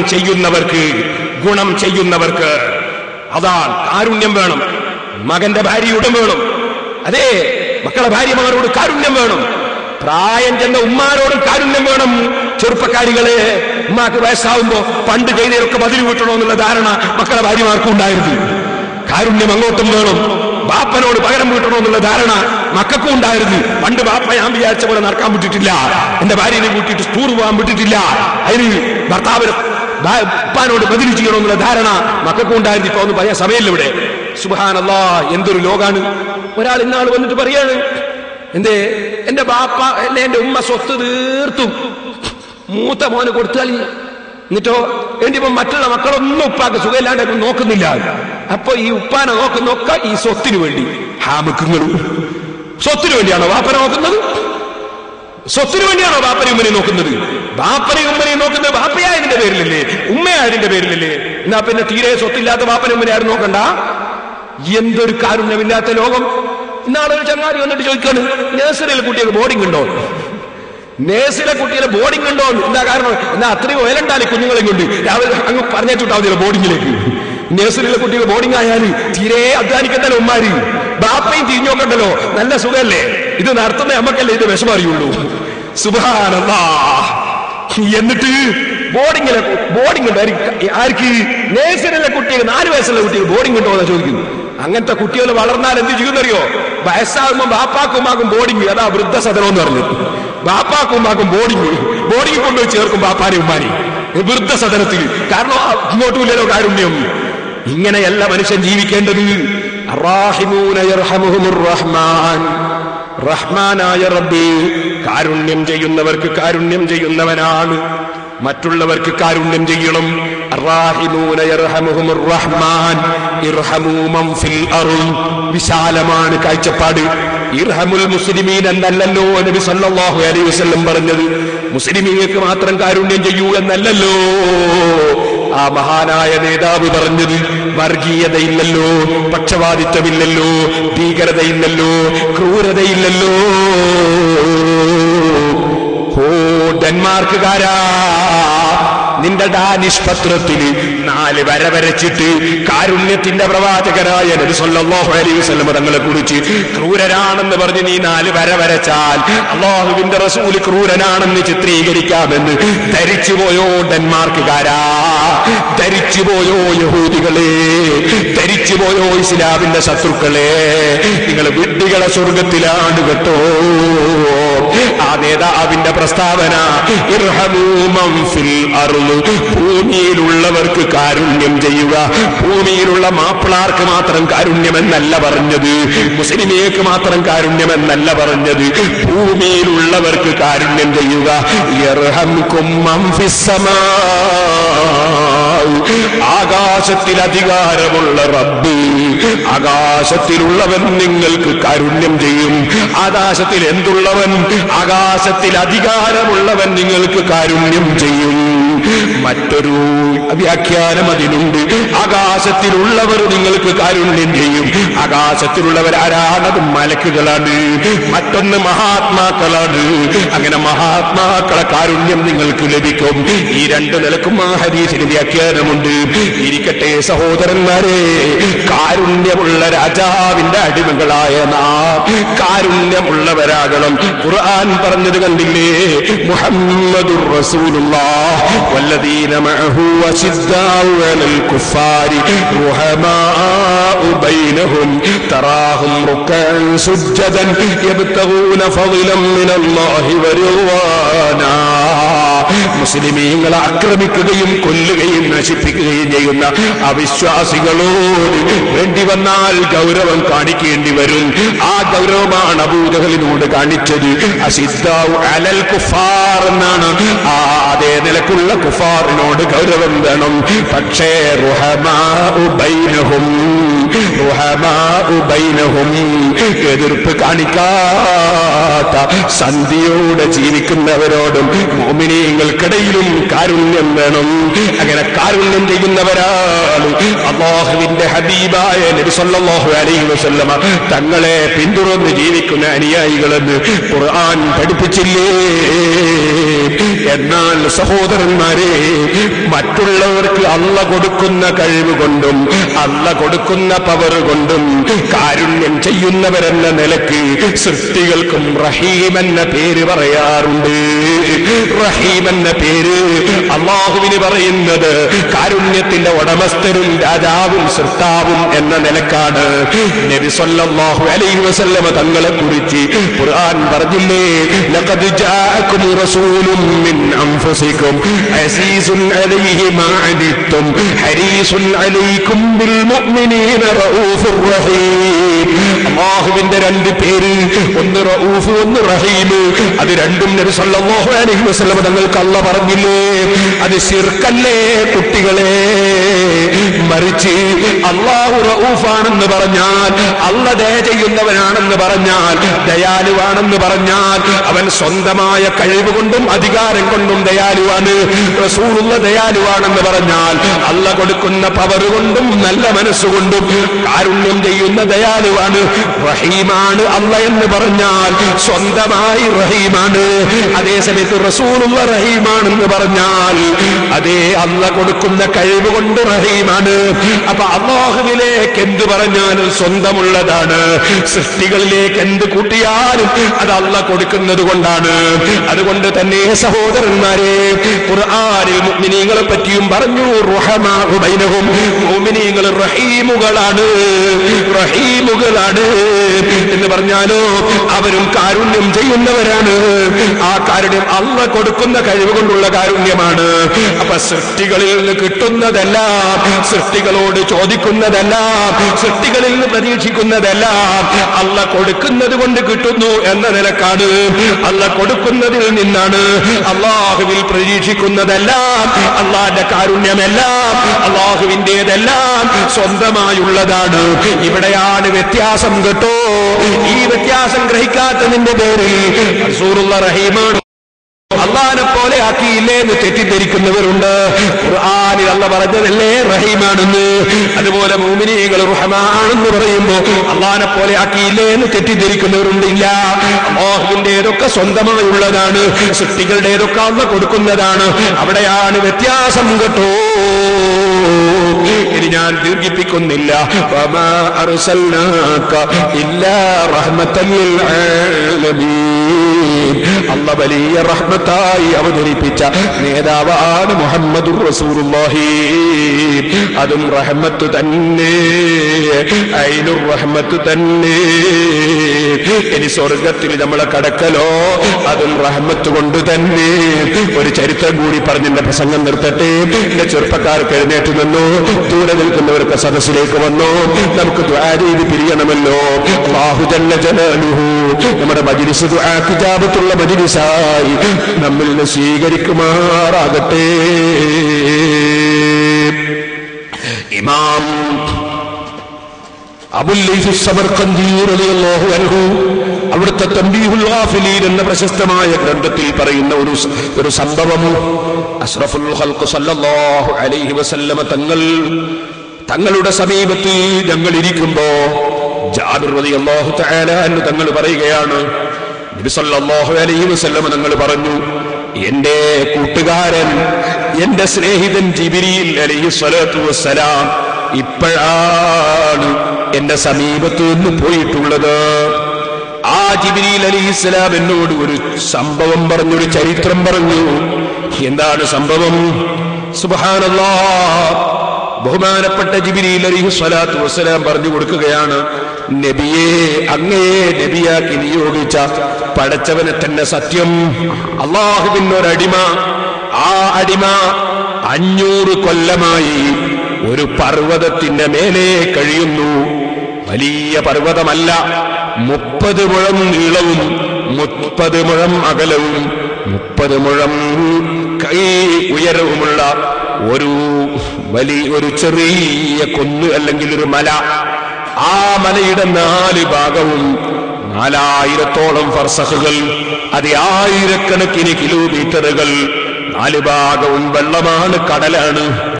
ചെയ്യുന്നവർക്ക് ഗുണം ചെയ്യുന്നവർക്ക് അതാണ് കാരുണ്യം വേണം. മകന്റെ ഭാര്യയുടെ വേണം. അതെ മക്കളെ ഭാര്യമാരോട് കാരുണ്യം വേണം. പ്രായം ചെന്ന ഉമ്മാരോടും കാരുണ്യം വേണം. ചെറുപ്പക്കാരികളെ ഉമ്മാക്ക് വയസ്സാവുമ്പോ പണ്ട് ചെയ്തതൊക്കെ ബതിൽ വീട്ടണോ എന്നുള്ള ധാരണ മക്കളെ ഭാര്യമാർക്കും ഉണ്ടായിരുന്നു. കാരുണ്യം അങ്ങോട്ടും വേണം. ബാപ്പനോട് പകരം വീട്ടണോ എന്നുള്ള ധാരണ മക്കൾക്കും ഉണ്ടായിരുന്നു. പണ്ട് ബാപ്പ ഞാൻ വിചാരിച്ച പോലെ നടക്കാൻ വിട്ടിട്ടില്ല. എന്റെ ഭാര്യനെ കൂട്ടിയിട്ട് ടൂർ പോകാൻ വിട്ടിട്ടില്ല. അതിന് ഭർത്താവിന് ഉപ്പാനോട് ബദലി ചെയ്യണമെന്നുള്ള ധാരണ മക്കൾക്ക് ഉണ്ടായിരുന്നു ഇപ്പൊ ഒന്ന് പറയാൻ സമയമില്ല ഇവിടെ. സുബാനല്ലാ എന്തൊരു ലോകാണ്. ഒരാൾ ഇന്നാൾ വന്നിട്ട് പറയാണ് എന്തേ എന്റെ ബാപ്പ അല്ലെ എന്റെ ഉമ്മ സ്വത്ത് തീർത്തും. മൂത്ത മോന് കൊടുത്താൽ എന്നിട്ടോ എന്നിപ്പോ മറ്റുള്ള മക്കളൊന്നും ഉപ്പാക്ക് സുഖമില്ലാണ്ട് നോക്കുന്നില്ല. അപ്പൊ ഈ ഉപ്പാനെ നോക്കുന്നൊക്കെ ഈ സ്വത്തിന് വേണ്ടി. ഹാമുക്കുങ്ങളും സ്വത്തിന് വേണ്ടിയാണോ വാപ്പനെ നോക്കുന്നത്? സ്വത്തിന് വേണ്ടിയാണോ വാപ്പനെ ഉമ്മനെ നോക്കുന്നത്? ബാപ്പനെയും ഉമ്മനെയും നോക്കുന്നത് ബാപ്പയായതിന്റെ പേരിലല്ലേ? ഉമ്മയായതിന്റെ പേരിലല്ലേ? എന്നാ പിന്നെ തീരെ സ്വത്തില്ലാത്ത ബാപ്പനെ ഉമ്മനെ നോക്കണ്ട? എന്തൊരു കാരുണ്യമില്ലാത്ത ലോകം. ഇന്നാളെ ഒരു ചങ്ങാതി വന്നിട്ട് ചോദിക്കാണ് നേഴ്സറിയിലെ കുട്ടികൾക്ക് ബോർഡിംഗ് ഉണ്ടോ? നേഴ്സിലെ കുട്ടികളെ ബോർഡിംഗ് ഉണ്ടോ? എന്താ കാരണം? എന്നാ അത്രയും ഒയലുണ്ടാലേ കുഞ്ഞുങ്ങളെ കൊണ്ട്. രാവിലെ അങ്ങ് പറഞ്ഞിട്ടുണ്ടാവില്ല ബോർഡിങ്ങിലേക്ക് നേഴ്സറിയിലെ കുട്ടികൾ ബോർഡിംഗ് ആയാൽ തീരെ അധ്വാനിക്കണ്ടല്ലോ ഉമ്മാരി. ബാപ്പയും തിരിഞ്ഞു നോക്കണ്ടല്ലോ. നല്ല സുഖമല്ലേ ഇത് നടത്തുന്ന നമുക്കല്ലേ ഇത് വിഷമം അറിയുള്ളൂ. എന്നിട്ട് ബോർഡിങ്ങിലെ ബോർഡിംഗ് ആർക്ക്? നേഴ്സറിയിലെ കുട്ടികൾ നാല് വയസ്സുള്ള കുട്ടികൾ ബോർഡിംഗ് എന്നാ ചോദിക്കുന്നു. അങ്ങനത്തെ കുട്ടികൾ വളർന്നാൽ എന്ത് ചെയ്യുന്നറിയോ വയസ്സാകുമ്പോൾ ബാപ്പാക്കുമാക്കും ബോർഡിങ് അതാ വൃദ്ധസദനം എന്ന് പറഞ്ഞു ബാപ്പാക്കുമാക്കും ബോർഡിങ് ബോർഡിംഗ് കൊണ്ടുപോയി ചേർക്കും ബാപ്പാനെ ഉമ്മാനെ വൃദ്ധസദനത്തിൽ. കാരണം ഇങ്ങോട്ടുമില്ലല്ലോ കാരുണ്യം ഇങ്ങനെയല്ല മനുഷ്യൻ ജീവിക്കേണ്ടത്. റഹ്മാൻ. റഹ്മാനായ റബ്ബി കാരുണ്യം ചെയ്യുന്നവർക്ക് കാരുണ്യം ചെയ്യുന്നവനാണ്. മറ്റുള്ളവർക്ക് കാരുണ്യം ചെയ്യണം. വിശാലമാണ് കാഴ്ചപ്പാട്. ഇർഹമുൽ മുസ്ലിമീൻ എന്നല്ലല്ലോ നബി സല്ലല്ലാഹു അലൈഹി വസല്ലം പറഞ്ഞത്. മുസ്ലിമീങ്ങൾക്ക് മാത്രം കാരുണ്യം ചെയ്യൂ എന്നല്ലല്ലോ ആ മഹാനായ നേതാവ് പറഞ്ഞത്. വർഗീയതയില്ലല്ലോ പക്ഷപാതിത്വമില്ലല്ലോ ഭീകരതയില്ലല്ലോ ക്രൂരതയില്ലല്ലോ. ഓ ഡെൻമാർക്കുകാരാ. നിന്റെ ഡാനിഷ് പത്രത്തിൽ നാല് വര വരച്ചിട്ട് കാരുണ്യത്തിന്റെ അലൈഹി വസല്ലം തങ്ങളെ കുറിച്ച് ക്രൂരനാണെന്ന് പറഞ്ഞ് നീ നാല് വര വരച്ചാൽ അള്ളാഹുവിന്റെ റസൂൽ ക്രൂരനാണെന്ന് ചിത്രീകരിക്കാമെന്ന് ധരിച്ചു പോയോ ഡെൻമാർക്കുകാരാ? ധരിച്ചു പോയോ യഹൂദികളെ? ധരിച്ചു പോയോ ഇസ്ലാമിന്റെ ശത്രുക്കളെ? നിങ്ങൾ വിഡ്ഢികളെ സ്വർഗത്തിലാണ് കേട്ടോ? ആ നേതാവിന്റെ പ്രസ്താവന ഭൂമിയിലുള്ളവർക്ക് കാരുണ്യം ചെയ്യുക. ഭൂമിയിലുള്ള മാപ്പിളാർക്ക് മാത്രം കാരുണ്യമെന്നല്ല പറഞ്ഞത്. മുസ്ലിമേക്ക് മാത്രം കാരുണ്യമെന്നല്ല പറഞ്ഞത്. ഭൂമിയിലുള്ളവർക്ക് കാരുണ്യം ചെയ്യുക. ആകാശത്തിൽ അധികാരമുള്ള റബ്ബ് ആകാശത്തിലുള്ളവൻ നിങ്ങൾക്ക് കാരുണ്യം ചെയ്യും. ആകാശത്തിൽ എന്തുള്ളവൻ ആകാശത്തിൽ അധികാരമുള്ളവൻ നിങ്ങൾക്ക് കാരുണ്യം ചെയ്യും. മറ്റൊരു വ്യാഖ്യാനം അതിനുണ്ട് ആകാശത്തിലുള്ളവർ നിങ്ങൾക്ക് കാരുണ്യം ചെയ്യും ആകാശത്തിലുള്ളവർ ആരാണത് മലക്കുകളാണ്. മറ്റൊന്ന് മഹാത്മാക്കളാണ്. അങ്ങനെ മഹാത്മാക്കളെ കാരുണ്യം നിങ്ങൾക്ക് ലഭിക്കും. ഈ രണ്ട് നിലക്കും ആ വ്യാഖ്യാനമുണ്ട്. ഇരിക്കട്ടെ സഹോദരന്മാരെ കാരുണ്യമുള്ള രാജാവിന്റെ അടിമകളായ നാം കാരുണ്യമുള്ളവരാകണം. ഖുർആൻ പറഞ്ഞത് കണ്ടില്ലേ? മുഹമ്മദുർ والذين معه وشداء على الكفار رحماء بينهم تراهم ركعا سجدا يبتغون فضلا من الله ورضوانا. മുസ്ലിമീങ്ങളെ ആക്രമിക്കുകയും കൊല്ലുകയും നശിപ്പിക്കുകയും ചെയ്യുന്ന അവിശ്വാസികളോട് വേണ്ടി വന്നാൽ ഗൗരവം കാണിക്കേണ്ടി വരും. ആ ഗൗരവമാണ് അബൂജഹലിനോട് കാണിച്ചത്. അലൽ കുഫാർ എന്നാണ്. ആ അതേ നിലക്കുള്ള കുഫാറിനോട് ഗൗരവം വേണം. പക്ഷേ എതിർപ്പ് കാണിക്കാത്ത സന്ധിയോടെ ജീവിക്കുന്നവരോടും മോമിനിയങ്ങൾക്കിടയിൽ ഇടയിലും കാരുണ്യം വേണം. അങ്ങനെ കാരുണ്യം ചെയ്യുന്നവരാണ് അള്ളാഹുവിന്റെ ഹബീബായ നബി സല്ലല്ലാഹു അലൈഹി വസല്ലമ. തങ്ങളെ പിന്തുടർന്ന് ജീവിക്കുന്ന അനുയായികളെന്ന് ഖുർആൻ പഠിപ്പിച്ചില്ലേ? എന്നാൽ സഹോദരന്മാരെ മറ്റുള്ളവർക്ക് അല്ല കൊടുക്കുന്ന കഴിവ് കൊണ്ടും അല്ല കൊടുക്കുന്ന പവർ കൊണ്ടും കാരുണ്യം ചെയ്യുന്നവരെന്ന നിലയ്ക്ക് സൃഷ്ടികൾക്കും റഹീം എന്ന പേര് പറയാറുണ്ട്. റഹീം എന്ന പേര് അള്ളാഹുവിന് പറയുന്നത് കാരുണ്യത്തിന്റെ ഉടമസ്ഥരും രാജാവും സൃഷ്ടാവും എന്ന നിലക്കാണ്. നബി സല്ലല്ലാഹു അലൈഹി വസല്ലമ തങ്ങളെ കുറിച്ച് ഖുർആൻ പറഞ്ഞില്ലേ ലഖദ് ജാഅകും റസൂലും മിൻ അൻഫുസികും അസീസുൻ അലൈഹി മാ അനിത്തും ഹരീസുൻ അലൈക്കും ബിൽ മുഅ്മിനീന റഊഫുർ റഹീം. അല്ലാഹുവിന്റെ രണ്ട് പേര് ഒന്ന് റഊഫ് ഒന്ന് റഹീം. അത് രണ്ടും നബി സല്ലല്ലാഹു അലൈഹി വസല്ലം തങ്ങൾക്ക് അല്ല പറഞ്ഞില്ലേ? അത് ശിർക്കല്ലേ കുട്ടികളെ? മറിച്ച് അള്ളാഹു റഊഫാണെന്ന് പറഞ്ഞാൽ അല്ല ദയ ചെയ്യുന്നവനാണെന്ന് പറഞ്ഞാൽ ദയാലുവാണെന്ന് പറഞ്ഞാൽ അവൻ സ്വന്തമായ കഴിവ് കൊണ്ടും അധികാരം കൊണ്ടും ദയാലുവാണ്. റസൂലുള്ള ദയാലുവാണെന്ന് പറഞ്ഞാൽ അല്ല കൊടുക്കുന്ന പവർ കൊണ്ടും നല്ല മനസ്സുകൊണ്ടും കാരുണ്യം ചെയ്യുന്ന ദയാലുവാണ് റഹീമാണ്. അല്ല എന്ന് പറഞ്ഞാൽ സ്വന്തമായി റഹീമാണ്. അതേസമയത്ത് റസൂലുള്ള റഹീമാണെന്ന് പറഞ്ഞാൽ അതേ അല്ല കൊടുക്കുന്ന കഴിവ് കൊണ്ട് റഹീമാണ്. അപ്പൊ അള്ളാഹുവിലേക്ക് എന്ത് പറഞ്ഞാലും സ്വന്തമുള്ളതാണ്. സൃഷ്ടികളിലേക്ക് എന്ത് കൂട്ടിയാലും അത് അല്ല കൊടുക്കുന്നത് കൊണ്ടാണ്. അതുകൊണ്ട് തന്നെ സഹോദരന്മാരെ ഖുർആനിൽ പറ്റിയും പറഞ്ഞു റുഹമാഉ ബൈനഹും. റഹീമുകളാണ്. റഹീമുകളാണ് റഹീമുകളാണ് എന്ന് പറഞ്ഞാലോ അവരും കാരുണ്യം ചെയ്യുന്നവരാണ്. ആ കാരുണ്യം അല്ല കൊടുക്കുന്ന കഴിവ് കൊണ്ടുള്ള കാരുണ്യമാണ്. അപ്പൊ സൃഷ്ടികളിൽ നിന്ന് കിട്ടുന്നതെല്ലാം സൃഷ്ടികളോട് ചോദിക്കുന്നതെല്ലാം സൃഷ്ടികളിൽ നിന്ന് പ്രതീക്ഷിക്കുന്നതെല്ലാം അള്ള കൊടുക്കുന്നത് കൊണ്ട് കിട്ടുന്നു എന്ന നിലക്കാണ്. അള്ള കൊടുക്കുന്നതിൽ നിന്നാണ് അള്ളാഹുവിൽ പ്രതീക്ഷിക്കുന്നതെല്ലാം അള്ളാന്റെ കാരുണ്യമെല്ലാം അള്ളാഹുവിന്റെതെല്ലാം സ്വന്തമായുള്ളതാണ്. ഇവിടെയാണ് വ്യത്യാസം കേട്ടോ. ഈ വ്യത്യാസം ഗ്രഹിക്കാത്തതിന്റെ പേരിൽ റഹീമാണ് അള്ളാനെ പോലെ ആക്കിയില്ലേ എന്ന് തെറ്റിദ്ധരിക്കുന്നവരുണ്ട്. ഖുർആനിൽ അല്ല പറഞ്ഞതല്ലേ? റഹീമാണെന്ന്. അതുപോലെ മൂമിനികൾ റഹമാണെന്ന് പറയുമ്പോ അള്ളാനെ പോലെ ആക്കിയില്ലേ എന്ന് തെറ്റിദ്ധരിക്കുന്നവരുണ്ട് ഇല്ല. അള്ളാഹുവിന്റേതൊക്കെ സ്വന്തമായുള്ളതാണ് സൃഷ്ടികളുടേതൊക്കെ അള്ള കൊടുക്കുന്നതാണ് അവിടെയാണ് വ്യത്യാസം കേട്ടോ. ഇനി ഞാൻ ദീർഘിപ്പിക്കുന്നില്ല. ഇല്ല അർസൽനാക ഇല്ലാ റഹ്മത്തൽ ലിൽ ആലമീൻ. അല്ല വലിയ റഹ്മത്തായി അവതരിപ്പിച്ച നേതാവാണ് മുഹമ്മദുർ റസൂലുള്ളാഹി. അതും റഹ്മത്ത് തന്നെ അയിലും റഹ്മത്ത് തന്നെ. ഇനി സ്വർഗത്തിൽ നമ്മളെ കടക്കലോ അതും റഹ്മത്ത് കൊണ്ട് തന്നെ. ഒരു ചരിത്രം കൂടി പറഞ്ഞിന്റെ പ്രസംഗം നിർത്തട്ടെ. എന്റെ ചെറുപ്പക്കാർക്ക് എഴുന്നേറ്റ് നിന്നു. ദൂരെ നിൽക്കുന്നവർക്ക് സദസ്സിലേക്ക് വന്നു. നമുക്ക് ദ്വാരീതി പിരിയണമല്ലോ. അല്ലാഹു ജല്ല ജലാലുഹു. നമ്മുടെ മജിലിസ് ദുആ കിതാബത്തുള്ള മജിലിസായി നമ്മിൽ നിന്ന് സ്വീകരിക്കുമാറാകട്ടെ. ഇമാം അബുല്ലൈഫ് സമർക്കന്തി അൻഹു അവിടുത്തെ തമ്പീഹുൽ എന്ന പ്രശസ്തമായ ഗ്രന്ഥത്തിൽ പറയുന്ന ഒരു ഒരു സംഭവം അഷ്റഫുൽ സല്ലല്ലാഹു അലൈഹി വസല്ലമ തങ്ങൾ തങ്ങളുടെ സമീപത്ത് ഞങ്ങൾ ഇരിക്കുമ്പോ ജാബിർ റളിയല്ലാഹു തആല അൻഹു തങ്ങൾ പറയുകയാണ് നബി സല്ലല്ലാഹു അലൈഹി തങ്ങൾ പറഞ്ഞു എന്റെ കൂട്ടുകാരൻ എന്റെ സ്നേഹിതൻ ജിബിരിയിൽ അലൈഹി സ്വലാത്തു വസ്സലാം ഇപ്പോഴാണ് എന്റെ സമീപത്ത് നിന്ന് പോയിട്ടുള്ളത്. ജിബിരിൽ അലി ഇസ്ലാം എന്നോട് ഒരു സംഭവം പറഞ്ഞു ഒരു ചരിത്രം പറഞ്ഞു. എന്താണ് സംഭവം? സുബാനല്ലാ ബഹുമാനപ്പെട്ട ജിബിരിൽ അലി സ്വലാത്തു വസ്സലാം പറഞ്ഞു കൊടുക്കുകയാണ് നബിയെ അങ്ങയെ നബിയാക്കി നിയോഗിച്ച പടച്ചവനെ തന്നെ സത്യം. അള്ളാഹുവിനൊരടിമ ആ അടിമ അഞ്ഞൂറ് കൊല്ലമായി ഒരു പർവതത്തിന്റെ മേലെ കഴിയുന്നു. വലിയ പർവതമല്ല മുപ്പത് മുഴം നീളവും മുപ്പത് മുഴം അകലവും മുപ്പത് മുഴം കൈ ഉയരവുമുള്ള ഒരു വലിയ ഒരു ചെറിയ കൊന്ന് അല്ലെങ്കിൽ ഒരു മല. ആ മലയുടെ നാല് ഭാഗവും നാലായിരത്തോളം ഫർസഹുകൾ അത് ആയിരക്കണക്കിന് കിലോമീറ്ററുകൾ നാല് ഭാഗവും വെള്ളമാണ് കടലാണ്.